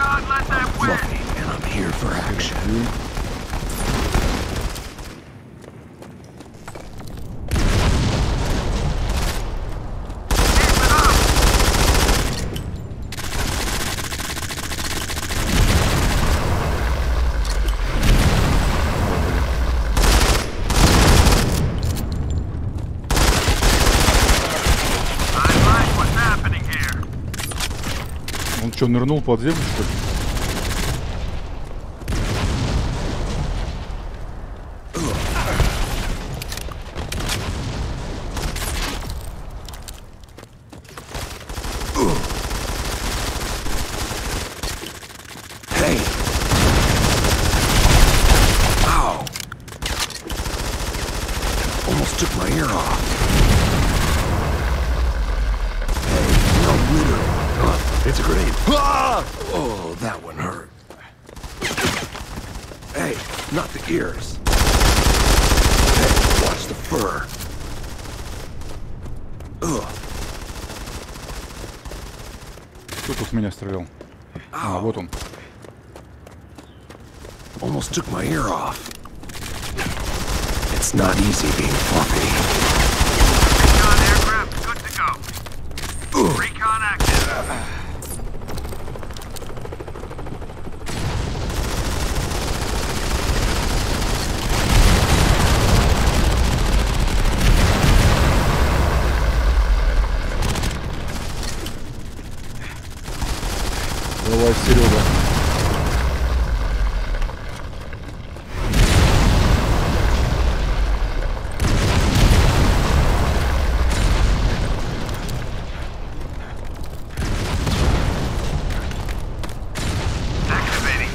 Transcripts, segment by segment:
God let them win. Fluffy, and I'm here for action. Что, нырнул под землю, что ли? Almost took my ear off. it's a grenade. Ah! Oh, that one hurt. Hey, not the ears. Hey, watch the fur. Ugh. Кто тут в меня стрелял? А, вот он. Almost took my ear off. It's not easy being fluffy. Давай, Серега.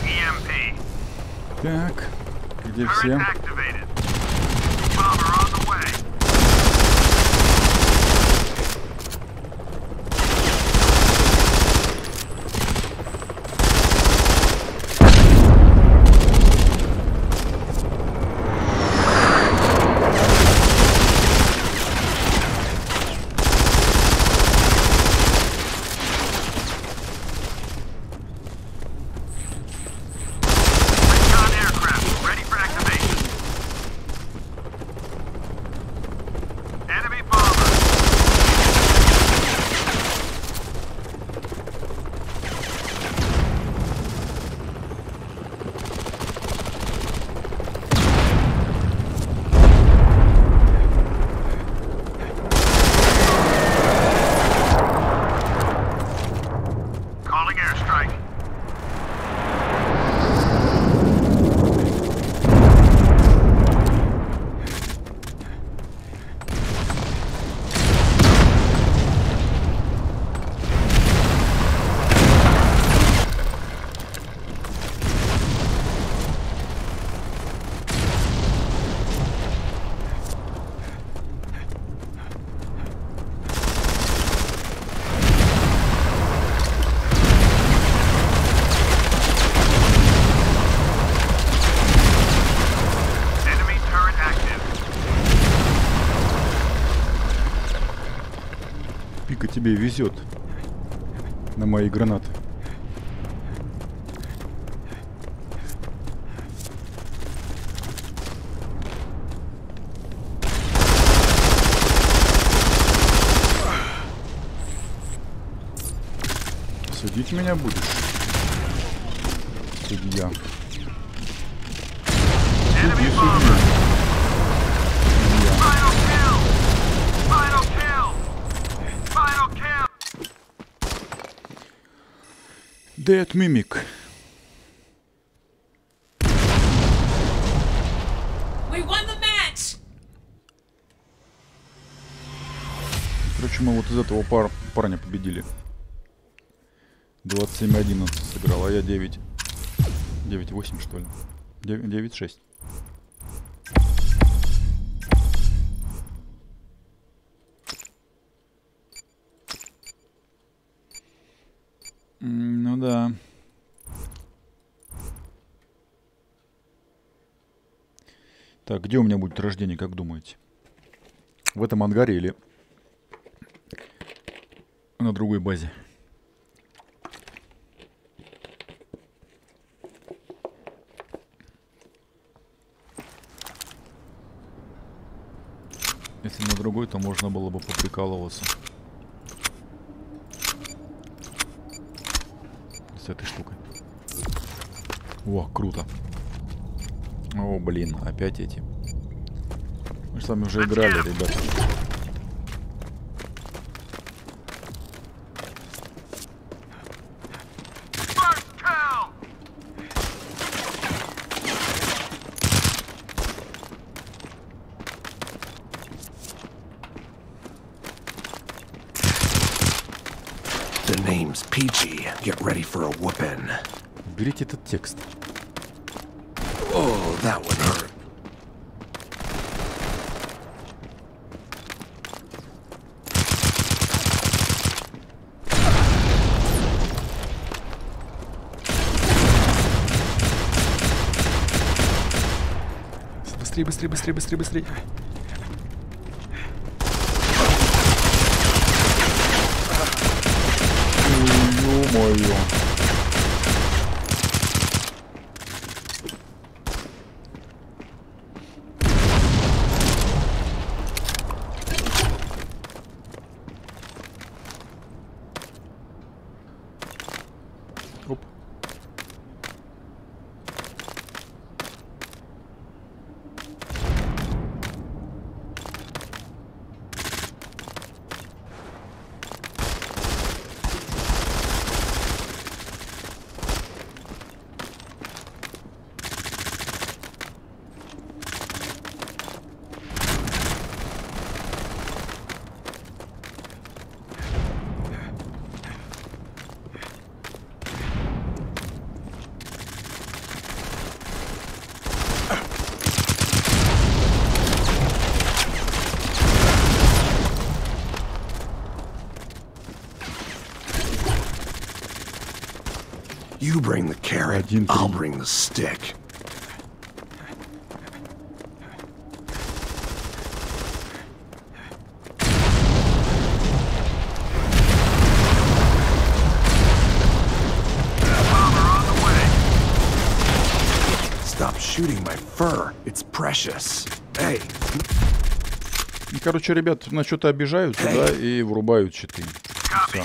EMP. Так, где все? Тебе везет на мои гранаты. Судить меня будешь? Судья. Dead Mimic. We won the match! Короче, мы вот из этого пар парня победили. 27-11 сыграл, а я 9. 9-8 что ли? 9-6 да. Так, где у меня будет рождение, как думаете? В этом ангаре или на другой базе? Если на другой, то можно было бы поприкалываться. С этой штукой. О, круто. О, блин, опять эти. Мы с вами уже играли, ребята. Берите этот текст. Oh, that one hurt. Быстрее, быстрее, быстрее, быстрее, быстрее. Ё-моё. You bring the carrot, I'll bring the stick. Stop shooting my fur. It's precious. Hey, Ну, Короче, ребят на что-то обижаются, да, и врубают щиты. Copy.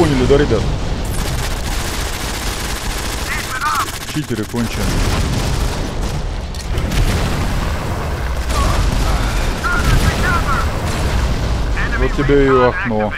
Поняли, да, ребят? Читеры! Enemy Вот тебе и окно.